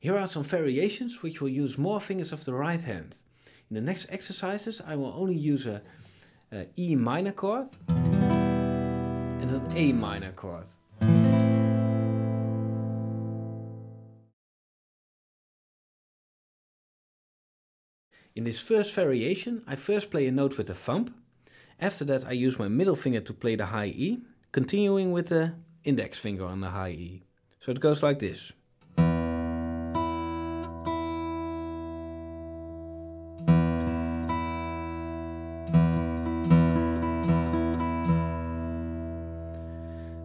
Here are some variations which will use more fingers of the right hand. In the next exercises I will only use a, a E minor chord and an A minor chord. In this first variation I first play a note with a thumb. After that I use my middle finger to play the high E, continuing with the index finger on the high E. So it goes like this.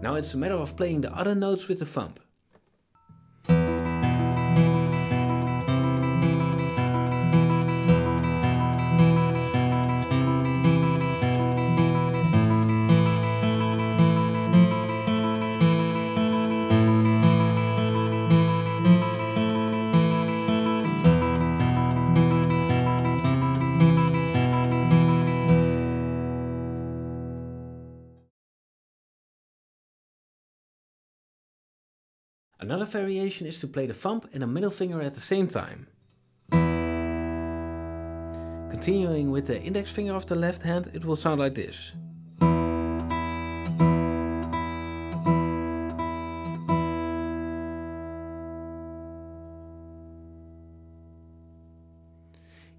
Now it's a matter of playing the other notes with the thumb. Another variation is to play the thumb and the middle finger at the same time. Continuing with the index finger of the left hand, it will sound like this.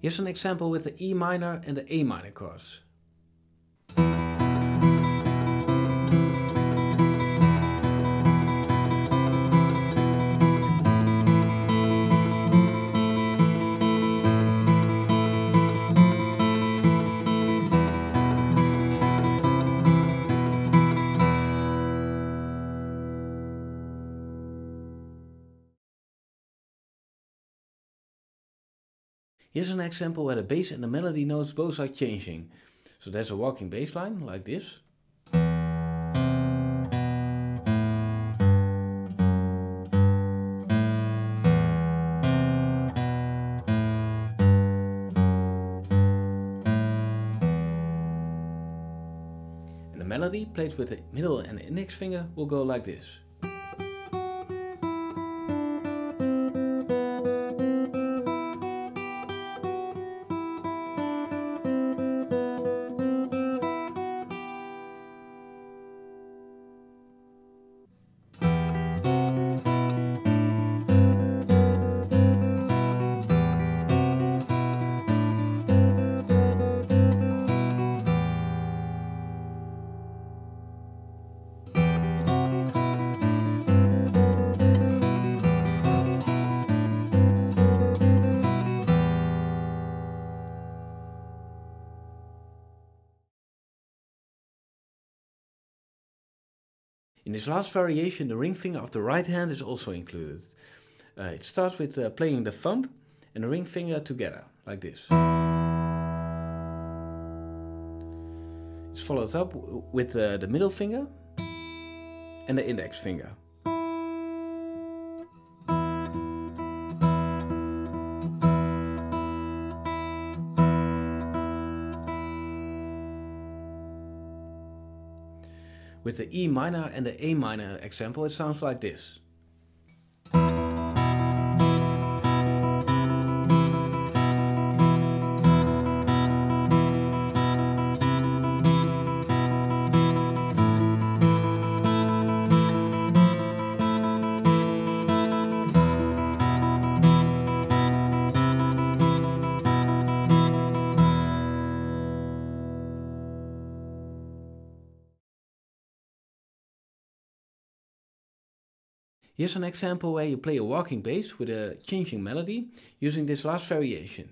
Here's an example with the E minor and the A minor chords. Here's an example where the bass and the melody notes both are changing. So there's a walking bass line like this. And the melody played with the middle and index finger will go like this. In this last variation the ring finger of the right hand is also included. Uh, it starts with uh, playing the thumb and the ring finger together, like this. It's followed up with uh, the middle finger and the index finger. With the E minor and the A minor example, it sounds like this. Here's an example where you play a walking bass with a changing melody using this last variation.